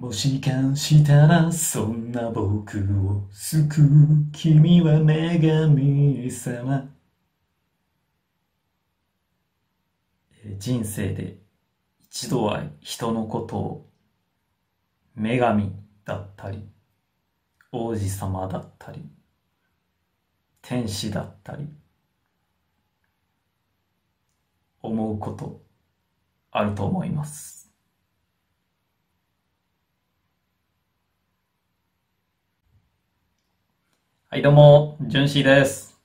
もしかしたらそんな僕を救う君は女神様。人生で一度は人のことを女神だったり王子様だったり天使だったり思うことあると思います。はいどうも純子です、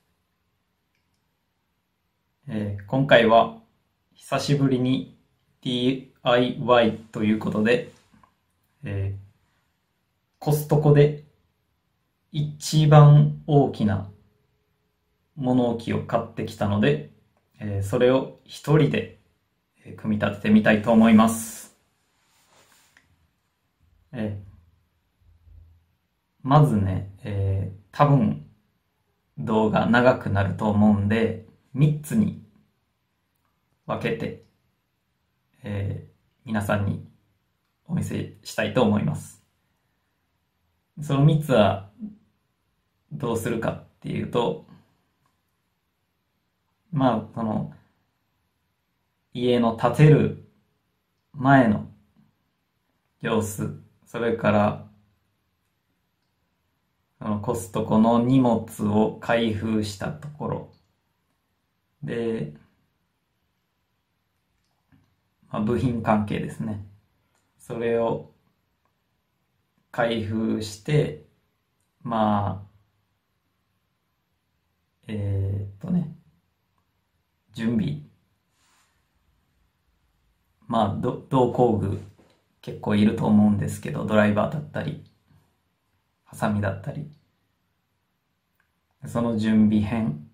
えー、今回は久しぶりに DIY ということで、えー、コストコで一番大きな物置を買ってきたので、えー、それを一人で組み立ててみたいと思います。えー、まずね、えー、多分動画長くなると思うんで、3つに分けて、えー、皆さんにお見せしたいと思います。その3つはどうするかっていうと、まあ、その、家の建てる前の様子、それから、そのコストコの荷物を開封したところ、で、まあ、部品関係ですね。それを開封して、まあ、えー、っとね、準備。まあ、同工具結構いると思うんですけど、ドライバーだったり、ハサミだったり、その準備編。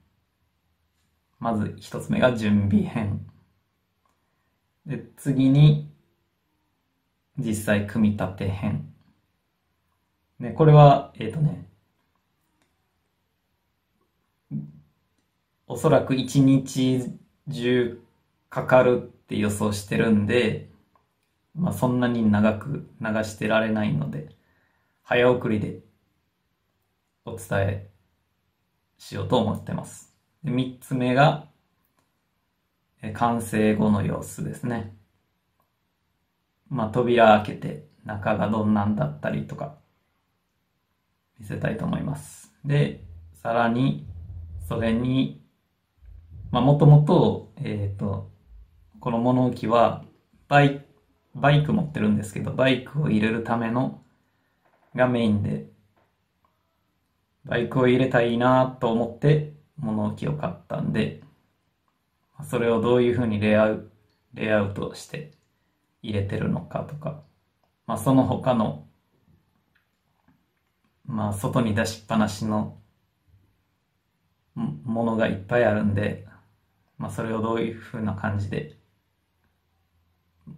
まず一つ目が準備編。で、次に、実際組み立て編。ね、これは、えっ、ー、とね、おそらく一日中かかるって予想してるんで、まあそんなに長く流してられないので、早送りでお伝えしようと思ってます。で三つ目が、完成後の様子ですね。まあ扉開けて中がどんなんだったりとか見せたいと思います。で、さらにそれにまあ、もともと、えっ、ー、と、この物置は、バイ、バイク持ってるんですけど、バイクを入れるための、がメインで、バイクを入れたいなと思って物置を買ったんで、それをどういうふうにレイアウレイアウトして入れてるのかとか、まあ、その他の、まあ、外に出しっぱなしのものがいっぱいあるんで、まあ、それをどういうふうな感じで、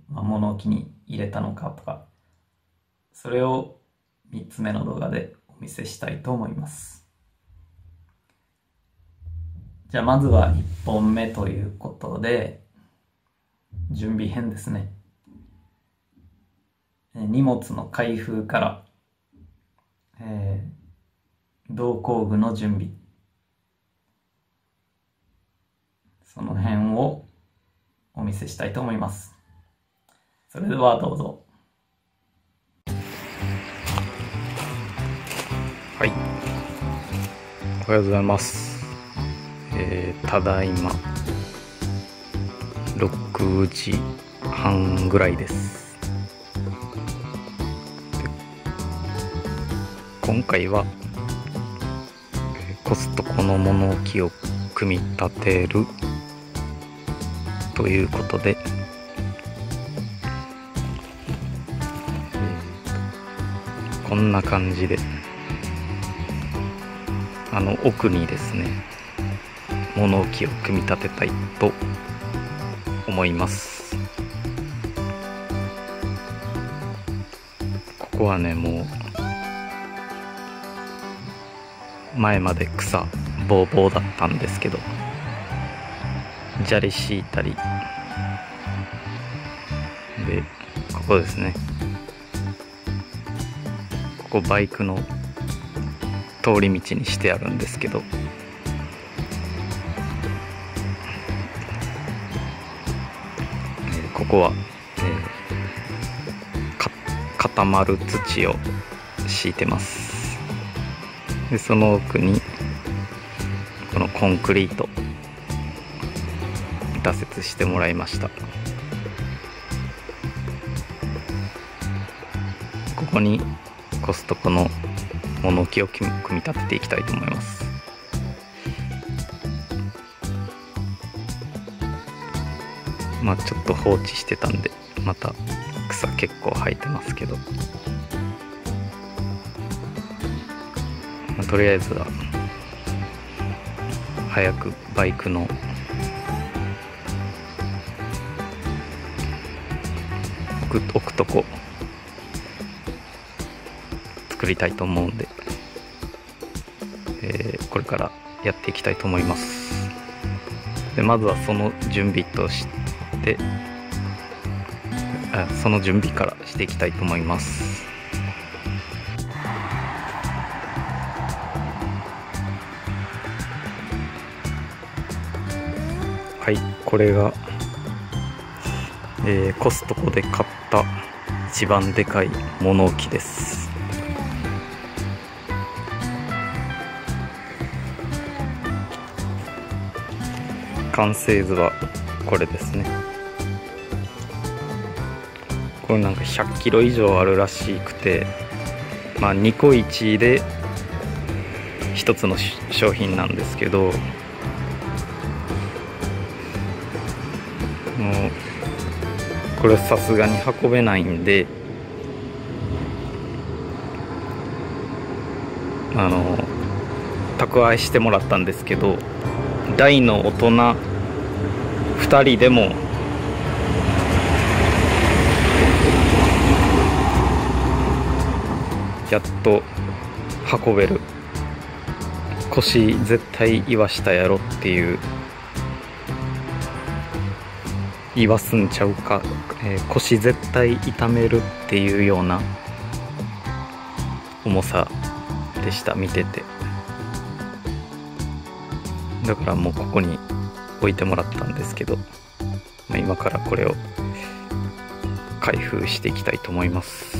まあ、物置に入れたのかとか、それを3つ目の動画でお見せしたいと思います。じゃあまずは1本目ということで、準備編ですね。荷物の開封から、えー、同工具の準備、その辺をお見せしたいと思います。それではどうぞ。はい。おはようございます。えー、ただいま、6時半ぐらいです。今回は、コストコの物置を組み立てるということで、えー、こんな感じであの奥にですね物置を組み立てたいと思います。ここはねもう前まで草ぼうぼうだったんですけど砂利敷いたり。でここですね。ここバイクの通り道にしてあるんですけど。えーここは、えーか固まる土を敷いてます。でその奥にこのコンクリート打設してもらいました。ここにコストコの物置を組み組み立てていきたいと思います。まあちょっと放置してたんでまた草結構生えてますけど、まあとりあえずは早くバイクの置く置くとこ作りたいと思うんで、えーこれからやっていきたいと思います。でまずはその準備としてあその準備からしていきたいと思います。はいこれが、えーコストコで買った一番でかい物置です。完成図はこれですね。これなんか100キロ以上あるらしくてまあ2個1で1つの商品なんですけどもうこれさすがに運べないんであの宅配してもらったんですけど大の大人2人でもやっと運べる。腰絶対言わしたやろっていう言わすんちゃうか、えー腰絶対痛めるっていうような重さでした。見てて。だからもうここに置いてもらったんですけど、まあ今からこれを開封していきたいと思います。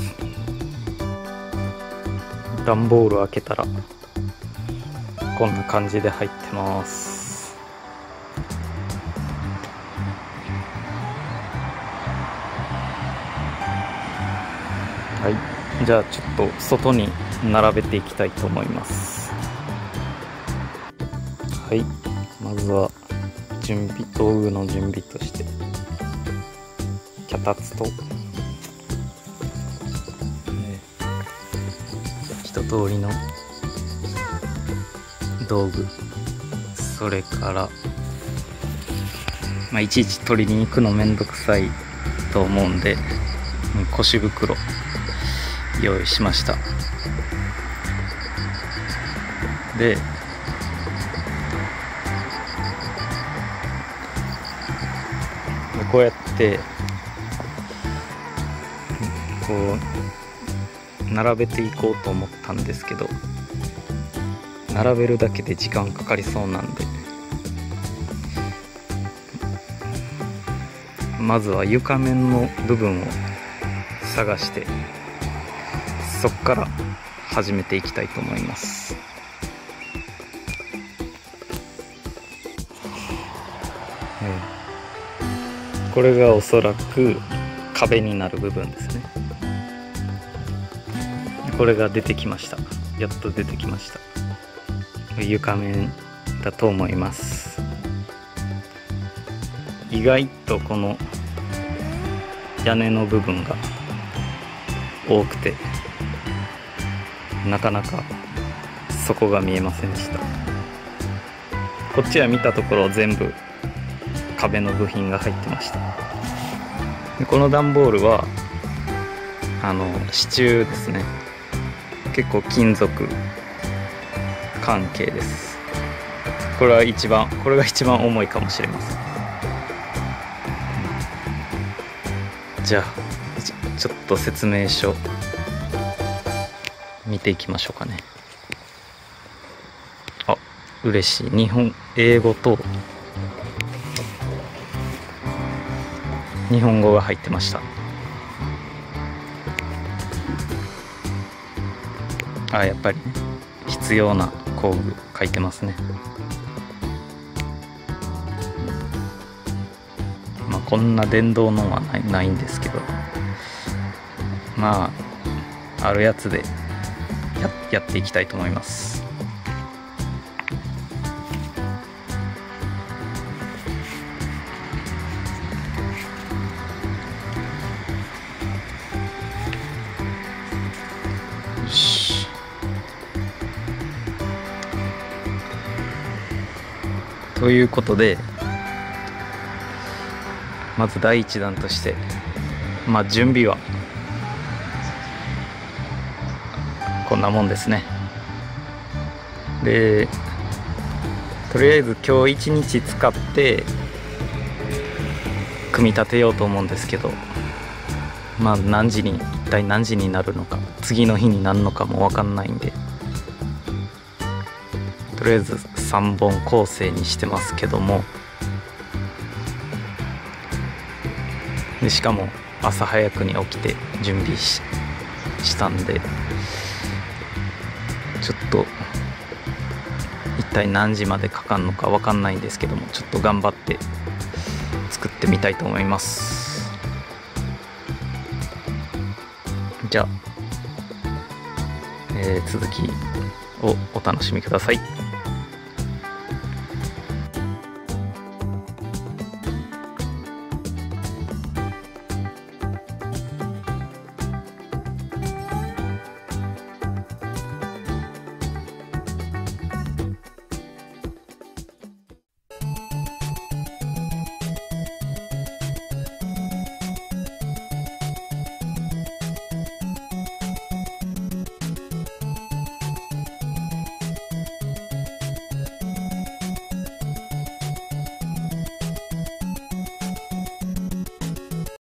段ボール開けたらこんな感じで入ってます。はい。じゃあちょっと外に並べていきたいと思います。はい。まずは準備道具の準備として脚立と、えー一通りの道具。それから、まあ、いちいち取りに行くのめんどくさいと思うんで腰袋用意しました。でこうやってこう並べていこうと思ったんですけど並べるだけで時間かかりそうなんでまずは床面の部分を探してそこから始めていきたいと思います。これがおそらく壁になる部分ですね。これが出てきました。やっと出てきました。床面だと思います。意外とこの屋根の部分が多くてなかなか底が見えませんでした。こっちは見たところ全部壁の部品が入ってました。でこの段ボールはあの支柱ですね。結構金属関係です。これは一番これが一番重いかもしれません。じゃあちちょっと説明書見ていきましょうかね。あ嬉しい。日本英語と日本語が入ってました。あやっぱり必要な工具書いてますね。まあこんな電動のはないないんですけど。まああるやつでややっていきたいと思います。ということでまず第一弾としてまあ準備はこんなもんですね。でとりあえず今日一日使って組み立てようと思うんですけどまあ何時に一体何時になるのか次の日になるのかも分かんないんでとりあえず3本構成にしてますけども。でしかも朝早くに起きて準備ししたんでちょっと一体何時までかかるのか分かんないんですけどもちょっと頑張って作ってみたいと思います。じゃあ、えー続きをお楽しみください。